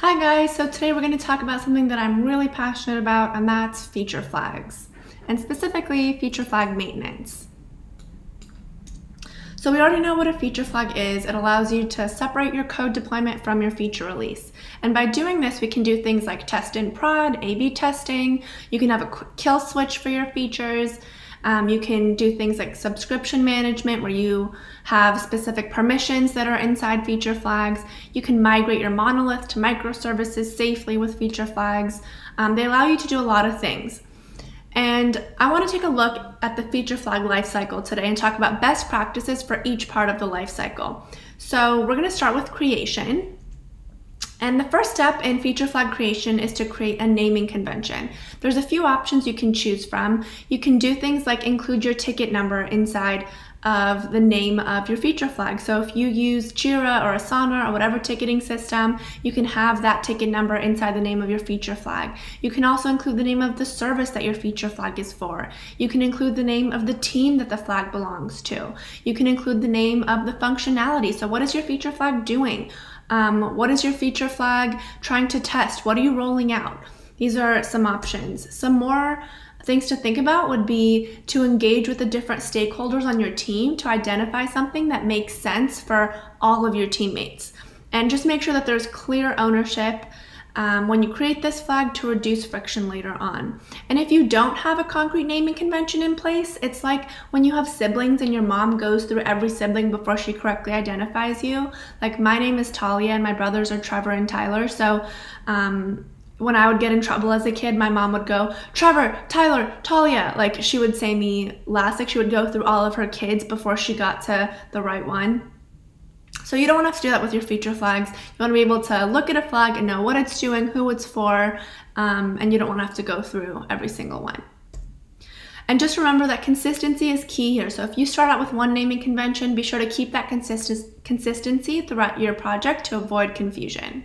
Hi guys, so today we're going to talk about something that I'm really passionate about and that's feature flags and specifically feature flag maintenance. So we already know what a feature flag is. It allows you to separate your code deployment from your feature release. And by doing this, we can do things like test in prod, A-B testing. You can have a kill switch for your features. Um, you can do things like subscription management where you have specific permissions that are inside feature flags. You can migrate your monolith to microservices safely with feature flags. Um, they allow you to do a lot of things. And I want to take a look at the feature flag lifecycle today and talk about best practices for each part of the lifecycle. So we're going to start with creation. And the first step in feature flag creation is to create a naming convention. There's a few options you can choose from. You can do things like include your ticket number inside of the name of your feature flag. So if you use Jira or Asana or whatever ticketing system, you can have that ticket number inside the name of your feature flag. You can also include the name of the service that your feature flag is for. You can include the name of the team that the flag belongs to. You can include the name of the functionality. So what is your feature flag doing? Um, what is your feature flag trying to test? What are you rolling out? These are some options. Some more things to think about would be to engage with the different stakeholders on your team to identify something that makes sense for all of your teammates. And just make sure that there's clear ownership um, when you create this flag to reduce friction later on. And if you don't have a concrete naming convention in place, it's like when you have siblings and your mom goes through every sibling before she correctly identifies you. Like my name is Talia and my brothers are Trevor and Tyler. So um, when I would get in trouble as a kid, my mom would go, Trevor, Tyler, Talia. Like she would say me last, like she would go through all of her kids before she got to the right one. So you don't want to have to do that with your feature flags. You want to be able to look at a flag and know what it's doing, who it's for, um, and you don't want to have to go through every single one. And just remember that consistency is key here. So if you start out with one naming convention, be sure to keep that consist consistency throughout your project to avoid confusion.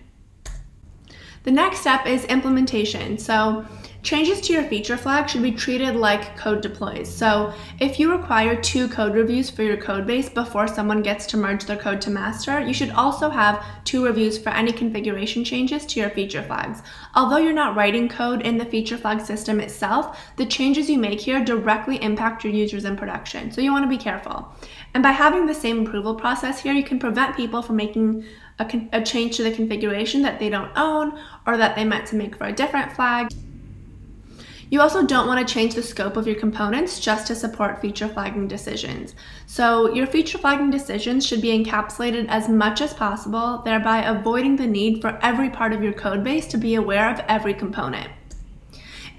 The next step is implementation. So changes to your feature flag should be treated like code deploys. So if you require two code reviews for your code base before someone gets to merge their code to master, you should also have two reviews for any configuration changes to your feature flags. Although you're not writing code in the feature flag system itself, the changes you make here directly impact your users in production. So you wanna be careful. And by having the same approval process here, you can prevent people from making a, a change to the configuration that they don't own or that they meant to make for a different flag. You also don't want to change the scope of your components just to support feature flagging decisions. So your feature flagging decisions should be encapsulated as much as possible, thereby avoiding the need for every part of your code base to be aware of every component.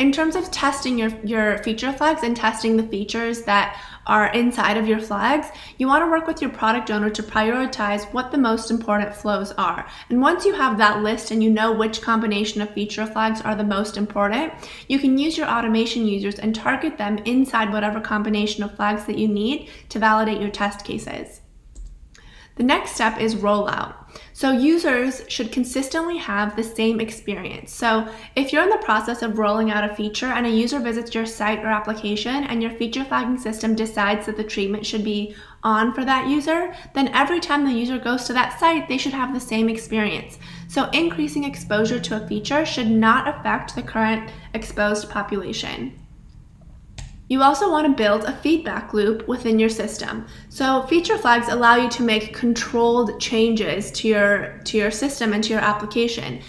In terms of testing your, your feature flags and testing the features that are inside of your flags, you want to work with your product owner to prioritize what the most important flows are. And once you have that list and you know which combination of feature flags are the most important, you can use your automation users and target them inside whatever combination of flags that you need to validate your test cases. The next step is rollout. So users should consistently have the same experience. So if you're in the process of rolling out a feature and a user visits your site or application and your feature flagging system decides that the treatment should be on for that user, then every time the user goes to that site, they should have the same experience. So increasing exposure to a feature should not affect the current exposed population. You also want to build a feedback loop within your system. So feature flags allow you to make controlled changes to your, to your system and to your application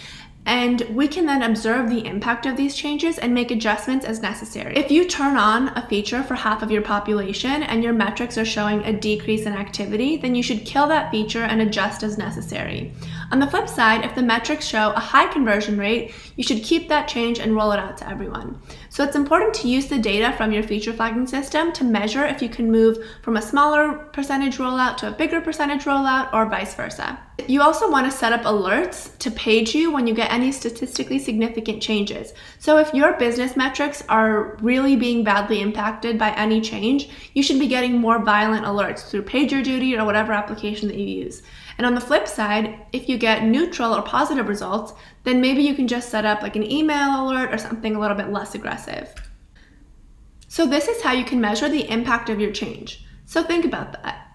and we can then observe the impact of these changes and make adjustments as necessary. If you turn on a feature for half of your population and your metrics are showing a decrease in activity, then you should kill that feature and adjust as necessary. On the flip side, if the metrics show a high conversion rate, you should keep that change and roll it out to everyone. So it's important to use the data from your feature flagging system to measure if you can move from a smaller percentage rollout to a bigger percentage rollout or vice versa. You also want to set up alerts to page you when you get any statistically significant changes. So if your business metrics are really being badly impacted by any change, you should be getting more violent alerts through PagerDuty or whatever application that you use. And on the flip side, if you get neutral or positive results, then maybe you can just set up like an email alert or something a little bit less aggressive. So this is how you can measure the impact of your change. So think about that.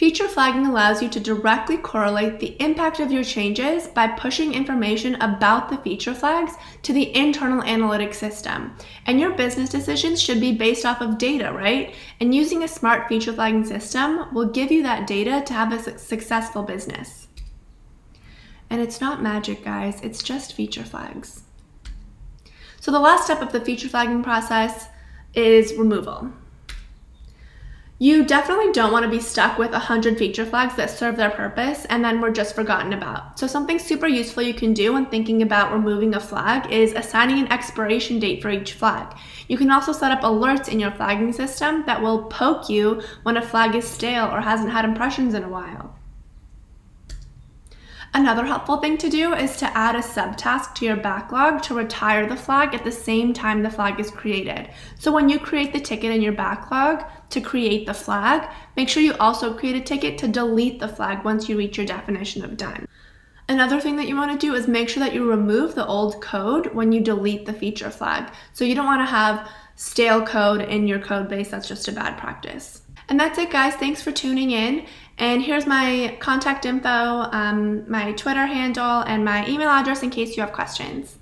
Feature flagging allows you to directly correlate the impact of your changes by pushing information about the feature flags to the internal analytics system. And your business decisions should be based off of data, right? And using a smart feature flagging system will give you that data to have a successful business. And it's not magic, guys, it's just feature flags. So the last step of the feature flagging process is removal. You definitely don't want to be stuck with 100 feature flags that serve their purpose and then were just forgotten about. So something super useful you can do when thinking about removing a flag is assigning an expiration date for each flag. You can also set up alerts in your flagging system that will poke you when a flag is stale or hasn't had impressions in a while. Another helpful thing to do is to add a subtask to your backlog to retire the flag at the same time the flag is created. So when you create the ticket in your backlog to create the flag, make sure you also create a ticket to delete the flag once you reach your definition of done. Another thing that you want to do is make sure that you remove the old code when you delete the feature flag. So you don't want to have stale code in your code base, that's just a bad practice. And that's it guys, thanks for tuning in. And here's my contact info, um, my Twitter handle, and my email address in case you have questions.